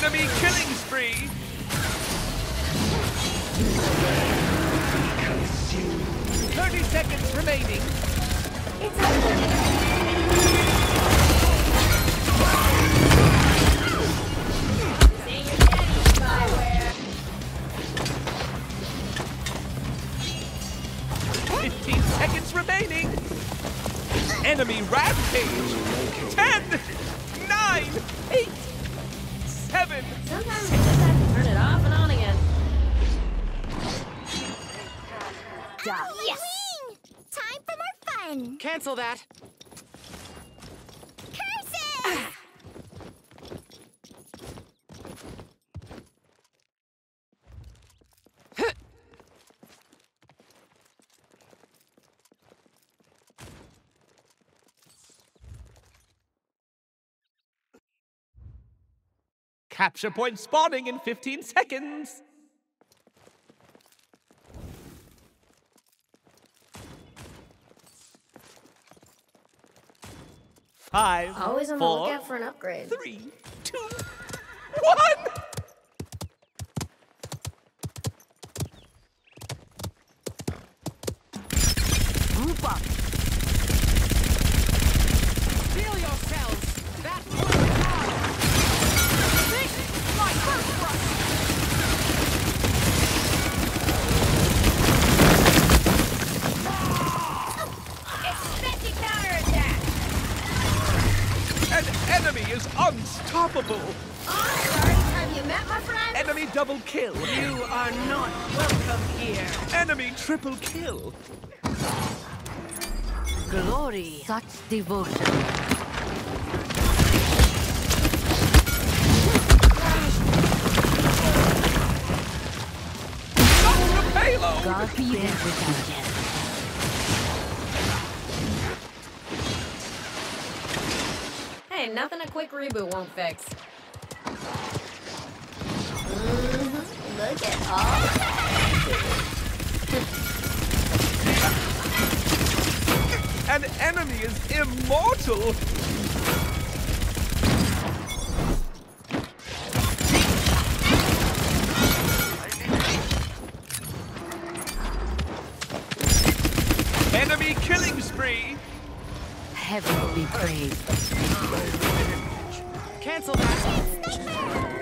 Enemy killing spree! Thirty seconds remaining. Fifteen seconds remaining. Enemy rampage. Ten, Cancel that. Capture point spawning in 15 seconds. Five, Always on the lookout for an upgrade. three, two, one. Is unstoppable. Sorry, have you met my friend? Enemy double kill. You are not welcome here. Enemy triple kill. Glory. Such devotion. Got the payload. God be there with you. Hey, nothing a quick reboot won't fix. Look at all An enemy is immortal. Enemy killing spree. Heaven be praised. Cancel that.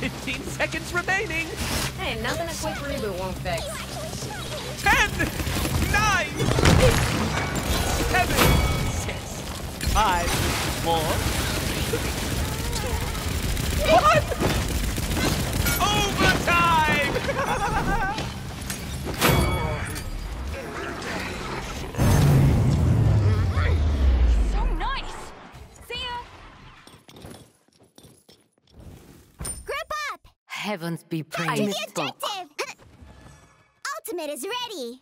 15 seconds remaining. Hey, nothing a quick reboot won't fix. 10, 9, 7, 6, 5, 4, 1. heavens be praised. Capture the objective! Uh, ultimate is ready!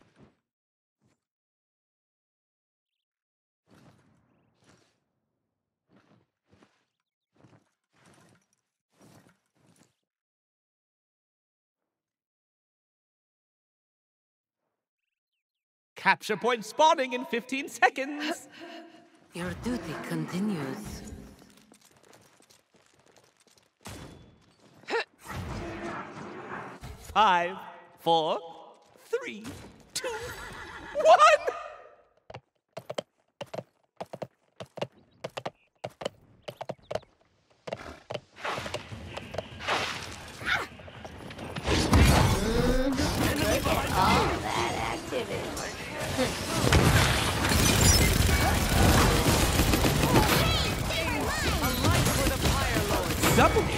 Capture point spawning in 15 seconds! Your duty continues. Five, four, three, two, one. All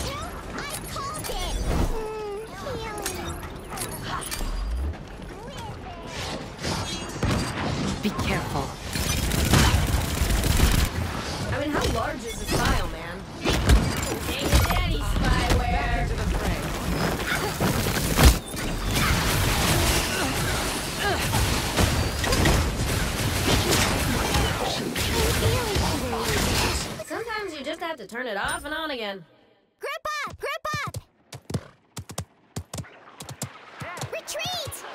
to turn it off and on again. Grip up! Grip up! Retreat!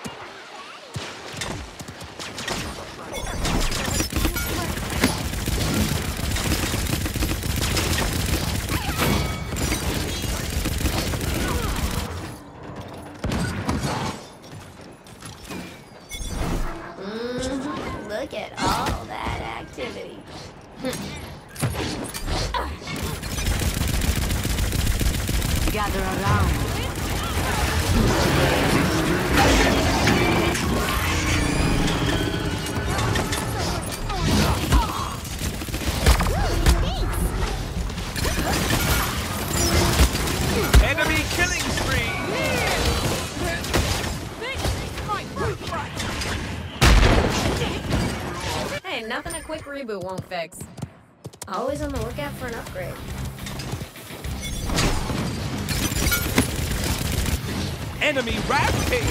Mm-hmm. Look at all that activity. Gather around. Enemy killing spree. This is my birthright. Hey, nothing a quick reboot won't fix. Always on the lookout for an upgrade. Enemy rampage.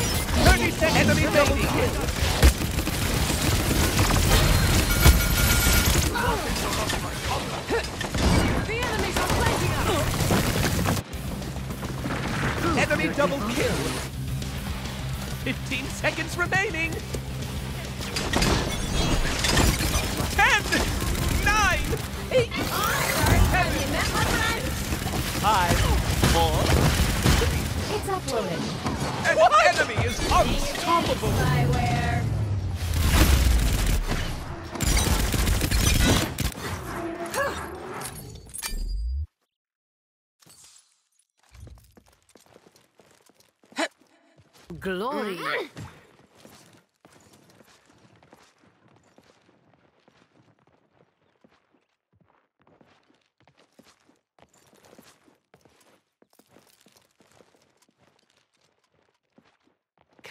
30 seconds. Enemy double kill. The enemies are flanking us. Enemy double kill. 15 seconds remaining. 10, 9, 8, Have you met my friend? 5, 4. It's uploaded. An enemy is unstoppable. Glory.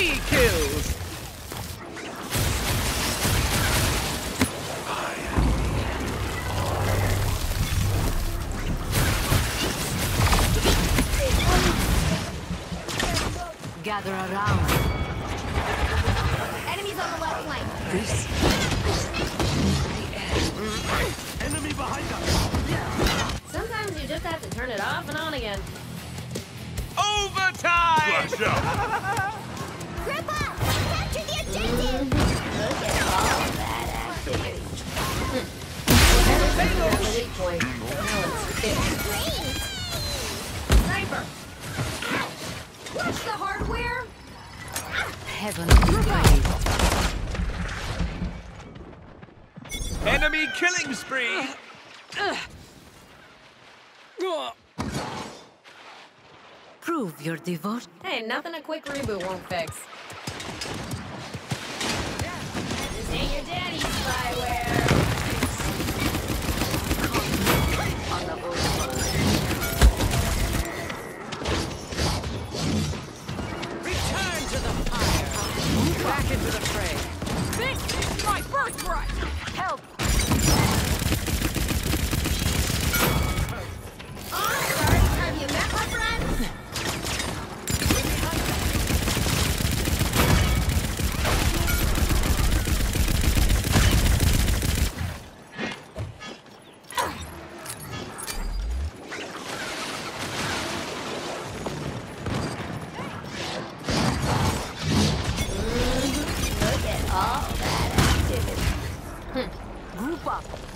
three kills. Gather around. Enemies on the left flank. This. Enemy behind us. Sometimes you just have to turn it off and on again overtime! Flash out! up! Capture the objective! Look at all that activity. Weak point. Now it's fixed. What's the hardware? heaven praise. Enemy killing spree! Uh, uh. Prove your devotion. Hey, nothing a quick reboot won't fix. This ain't your daddy's spyware. Return to the fire. Back into the fray. This is my birthright. Group up.